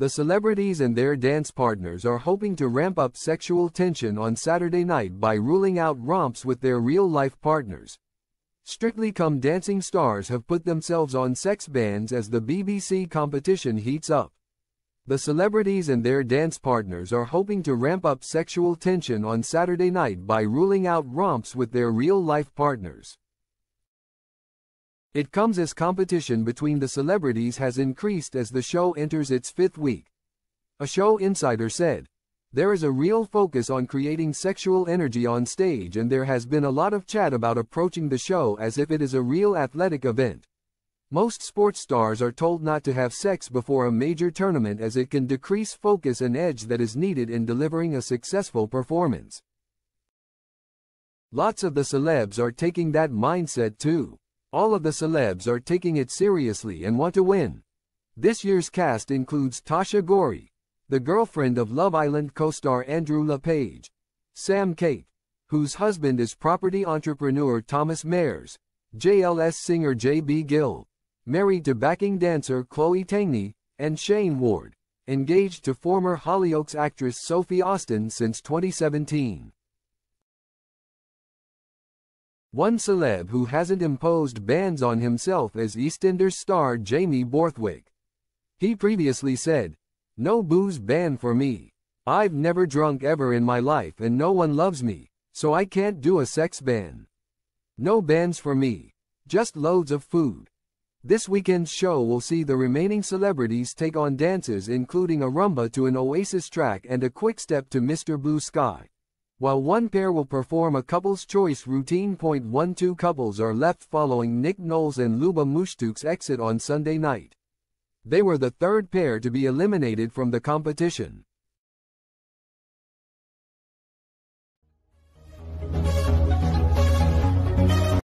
The celebrities and their dance partners are hoping to ramp up sexual tension on Saturday night by ruling out romps with their real-life partners. Strictly Come Dancing stars have put themselves on sex bans as the BBC competition heats up. The celebrities and their dance partners are hoping to ramp up sexual tension on Saturday night by ruling out romps with their real-life partners. It comes as competition between the celebrities has increased as the show enters its fifth week. A show insider said, There is a real focus on creating sexual energy on stage and there has been a lot of chat about approaching the show as if it is a real athletic event. Most sports stars are told not to have sex before a major tournament as it can decrease focus and edge that is needed in delivering a successful performance. Lots of the celebs are taking that mindset too. All of the celebs are taking it seriously and want to win. This year's cast includes Tasha Ghouri, the girlfriend of Love Island co-star Andrew LePage, Sam Quek, whose husband is property entrepreneur Thomas Mairs, JLS singer J.B. Gill, married to backing dancer Chloe Tangney, and Shayne Ward, engaged to former Hollyoaks actress Sophie Austin since 2017. One celeb who hasn't imposed bans on himself is EastEnders star Jamie Borthwick. He previously said, No booze ban for me. I've never drunk ever in my life and no one loves me, so I can't do a sex ban. No bans for me. Just loads of food. This weekend's show will see the remaining celebrities take on dances including a rumba to an Oasis track and a quick step to Mr. Blue Sky while one pair will perform a couple's choice routine. Point one two couples are left following Nick Knowles and Luba Mushtuk's exit on Sunday night. They were the third pair to be eliminated from the competition.